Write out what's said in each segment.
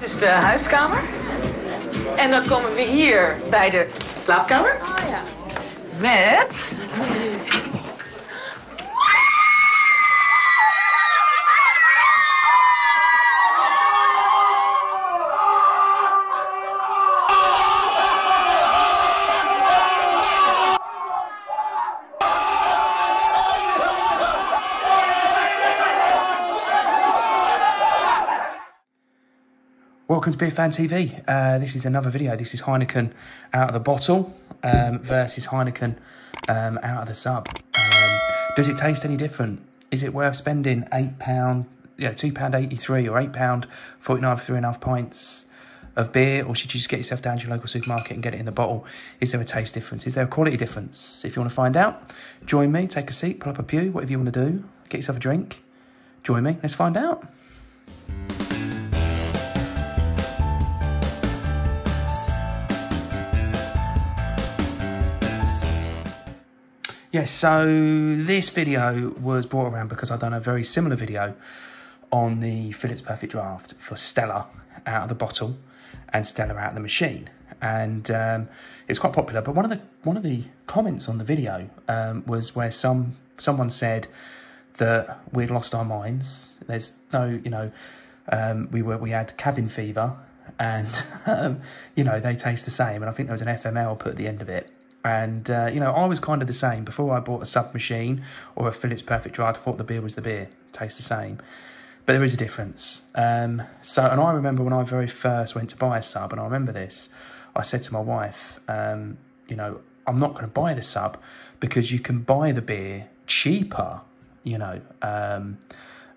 Is de huiskamer. En dan komen we hier bij de slaapkamer. Oh ja. Met... Welcome to Beer Fan TV. Uh, this is another video. This is Heineken out of the bottle um, versus Heineken um, out of the sub. Um, does it taste any different? Is it worth spending eight pound, you know, two pound eighty three or eight pound forty nine for three and a half pints of beer, or should you just get yourself down to your local supermarket and get it in the bottle? Is there a taste difference? Is there a quality difference? If you want to find out, join me. Take a seat, pull up a pew, whatever you want to do. Get yourself a drink. Join me. Let's find out. Yes, so this video was brought around because I've done a very similar video on the Philips Perfect Draft for Stella out of the bottle and Stella out of the machine. And um, it's quite popular. But one of the one of the comments on the video um, was where some someone said that we'd lost our minds. There's no, you know, um, we were we had cabin fever, and um, you know they taste the same. And I think there was an FML put at the end of it. And, uh, you know, I was kind of the same. Before I bought a sub machine or a Philips Perfect Draft, I thought the beer was the beer. It tastes the same. But there is a difference. Um, so, and I remember when I very first went to buy a sub, and I remember this, I said to my wife, um, you know, I'm not going to buy the sub because you can buy the beer cheaper, you know, um,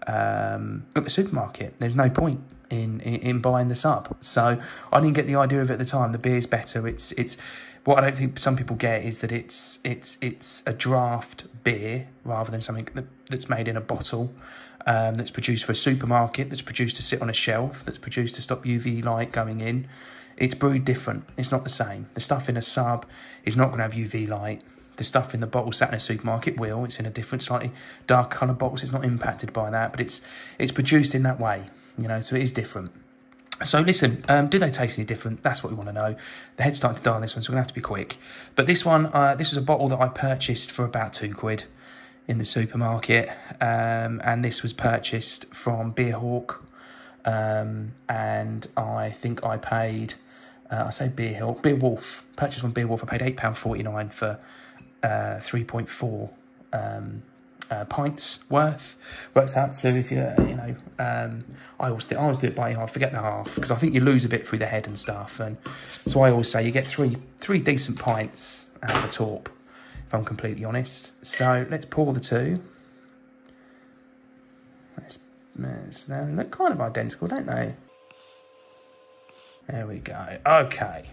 um, at the supermarket. There's no point in, in, in buying the sub. So I didn't get the idea of it at the time. The beer's better. It's it's what I don't think some people get is that it's it's it's a draft beer rather than something that, that's made in a bottle, um, that's produced for a supermarket, that's produced to sit on a shelf, that's produced to stop UV light going in. It's brewed different. It's not the same. The stuff in a sub is not going to have UV light. The stuff in the bottle sat in a supermarket will. It's in a different, slightly dark colour box. It's not impacted by that, but it's it's produced in that way. You know, so it is different. So listen, um, do they taste any different? That's what we want to know. The head's starting to die on this one, so we're going to have to be quick. But this one, uh, this was a bottle that I purchased for about two quid in the supermarket. Um, and this was purchased from Beerhawk. Um, and I think I paid, uh, I say Beer Hill, Beerwulf, purchased from Beerwulf. I paid £8.49 for uh, 3.4 um, uh, pints worth. Works out to if you you know um, I always do, I always do it by half. Forget the half because I think you lose a bit through the head and stuff. And so I always say you get three three decent pints out of the top. If I'm completely honest. So let's pour the two. Let's, let's, they look kind of identical, don't they? There we go. Okay.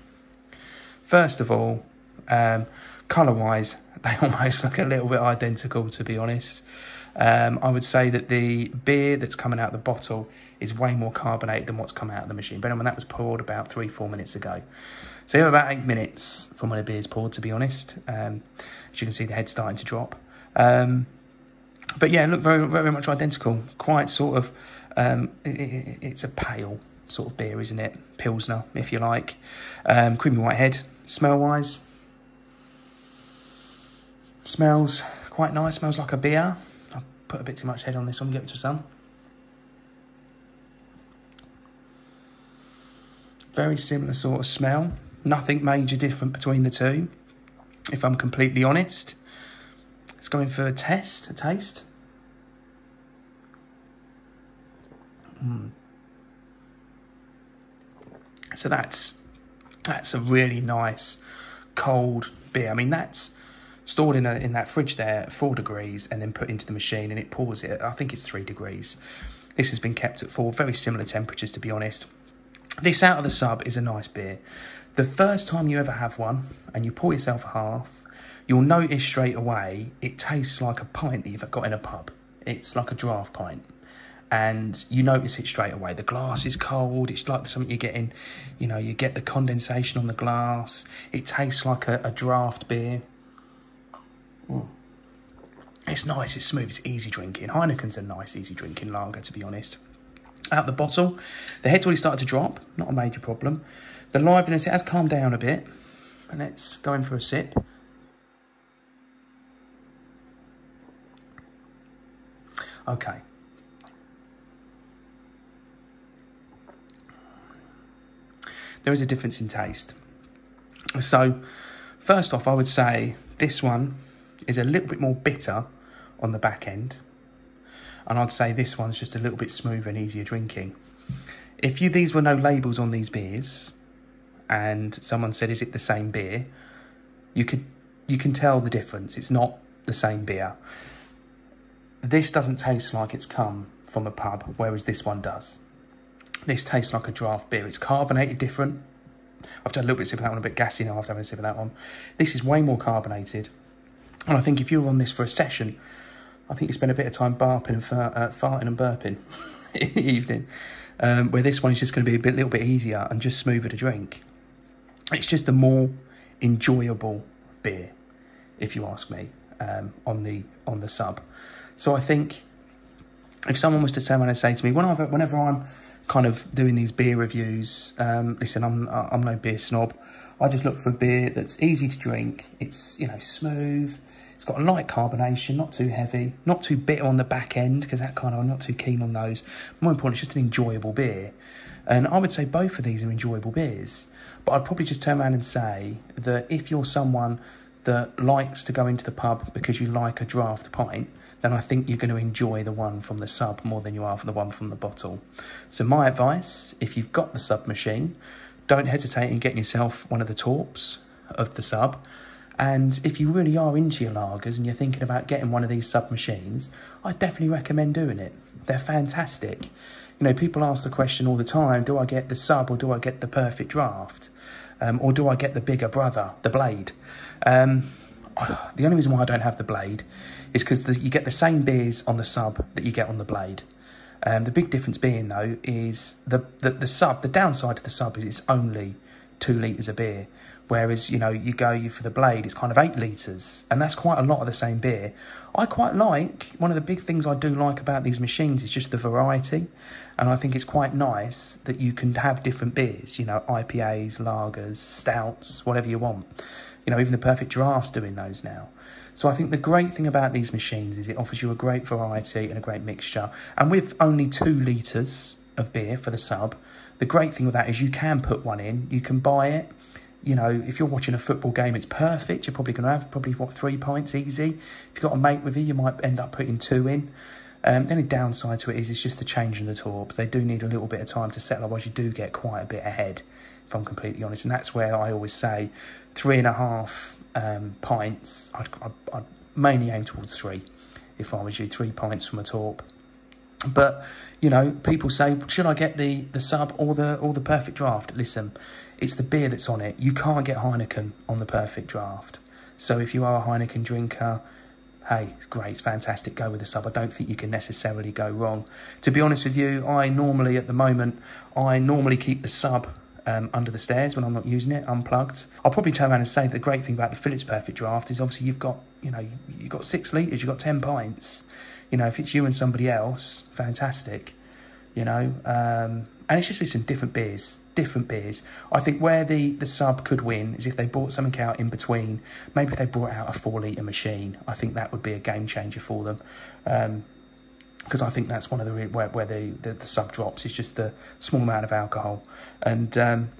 First of all, um, colour wise, they almost look a little bit identical, to be honest. Um, I would say that the beer that's coming out of the bottle is way more carbonated than what's come out of the machine. But when that was poured about three, four minutes ago. So you have about eight minutes from when a beer's poured, to be honest. Um, as you can see, the head's starting to drop. Um, but yeah, look very, very much identical. Quite sort of, um, it, it, it's a pale sort of beer, isn't it? Pilsner, if you like. Um, creamy white head. Smell-wise, Smells quite nice, smells like a beer. I'll put a bit too much head on this one, give it to some. Very similar sort of smell. Nothing major different between the two, if I'm completely honest. Let's go in for a test, a taste. Mm. So that's that's a really nice cold beer. I mean, that's stored in a, in that fridge there four degrees and then put into the machine and it pours it. I think it's three degrees. This has been kept at four, very similar temperatures to be honest. This out of the sub is a nice beer. The first time you ever have one and you pour yourself a half, you'll notice straight away it tastes like a pint that you've got in a pub. It's like a draft pint. And you notice it straight away. The glass is cold. It's like something you're getting, you know, you get the condensation on the glass. It tastes like a, a draft beer. Mm. It's nice, it's smooth, it's easy drinking. Heineken's a nice, easy drinking lager, to be honest. out the bottle. The head's already started to drop, not a major problem. The liveliness, it has calmed down a bit. And let's go in for a sip. Okay. There is a difference in taste. So, first off, I would say this one is a little bit more bitter on the back end. And I'd say this one's just a little bit smoother and easier drinking. If you these were no labels on these beers, and someone said, "Is it the same beer?" You could you can tell the difference. It's not the same beer. This doesn't taste like it's come from a pub, whereas this one does. This tastes like a draft beer. It's carbonated different. I've done a little bit of sip of that one, a bit gassy now after having a sip of that one. This is way more carbonated. And I think if you're on this for a session, I think you spend a bit of time barping and uh, farting and burping in the evening. Um, where this one is just going to be a bit, little bit easier and just smoother to drink. It's just a more enjoyable beer, if you ask me, um, on the on the sub. So I think if someone was to turn around and say to me, whenever whenever I'm kind of doing these beer reviews, um, listen, I'm I'm no beer snob. I just look for a beer that's easy to drink. It's you know smooth. It's got a light carbonation, not too heavy, not too bitter on the back end because that kind of I'm not too keen on those. More important, it's just an enjoyable beer. And I would say both of these are enjoyable beers. But I'd probably just turn around and say that if you're someone that likes to go into the pub because you like a draft pint, then I think you're going to enjoy the one from the sub more than you are from the one from the bottle. So my advice, if you've got the sub machine, don't hesitate in getting yourself one of the torps of the sub. And if you really are into your lagers and you're thinking about getting one of these sub machines, I definitely recommend doing it. They're fantastic. You know, people ask the question all the time, do I get the sub or do I get the perfect draft? Um, or do I get the bigger brother, the blade? Um, the only reason why I don't have the blade is because you get the same beers on the sub that you get on the blade. Um, the big difference being though is the, the the sub. The downside to the sub is it's only two litres of beer. Whereas, you know, you go you for the blade, it's kind of eight litres. And that's quite a lot of the same beer. I quite like, one of the big things I do like about these machines is just the variety. And I think it's quite nice that you can have different beers, you know, IPAs, lagers, stouts, whatever you want. You know, even the perfect draft's doing those now. So I think the great thing about these machines is it offers you a great variety and a great mixture. And with only two litres of beer for the sub, the great thing with that is you can put one in, you can buy it. You know, if you're watching a football game, it's perfect. You're probably going to have probably, what, three pints easy. If you've got a mate with you, you might end up putting two in. Um, the only downside to it is it's just the change in the torps. They do need a little bit of time to settle, otherwise you do get quite a bit ahead, if I'm completely honest. And that's where I always say three and a half um, pints. I'd, I'd, I'd mainly aim towards three if I was you, three pints from a torp. But you know, people say, should I get the the sub or the or the perfect draft? Listen, it's the beer that's on it. You can't get Heineken on the perfect draft. So if you are a Heineken drinker, hey, it's great, it's fantastic. Go with the sub. I don't think you can necessarily go wrong. To be honest with you, I normally at the moment I normally keep the sub um, under the stairs when I'm not using it, unplugged. I'll probably turn around and say the great thing about the Philips Perfect Draft is obviously you've got, you know, you've got six litres, you've got 10 pints. You know, if it's you and somebody else, fantastic. You know, um, and it's just listen, different beers, different beers. I think where the the sub could win is if they brought something out in between. Maybe if they brought out a four litre machine. I think that would be a game changer for them. Um, because I think that's one of the where, where the, the, the sub drops is just the small amount of alcohol, and um,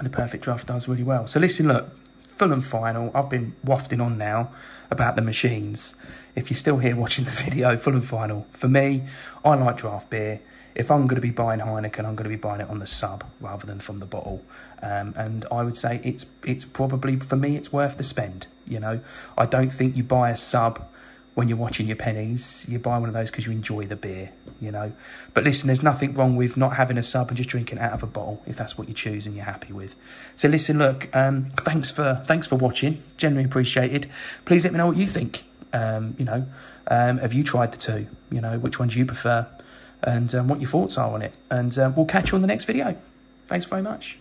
the perfect draft does really well. So listen, look, Fulham final. I've been wafting on now about the machines. If you're still here watching the video, Fulham final. For me, I like draft beer. If I'm going to be buying Heineken, I'm going to be buying it on the sub rather than from the bottle. Um, and I would say it's it's probably for me it's worth the spend. You know, I don't think you buy a sub when you're watching your pennies. You buy one of those because you enjoy the beer, you know. But listen, there's nothing wrong with not having a sub and just drinking out of a bottle if that's what you choose and you're happy with. So listen, look, um, thanks for thanks for watching. Genuinely appreciated. Please let me know what you think. Um, you know, um, have you tried the two? You know, which ones you prefer, and um, what your thoughts are on it. And um, we'll catch you on the next video. Thanks very much.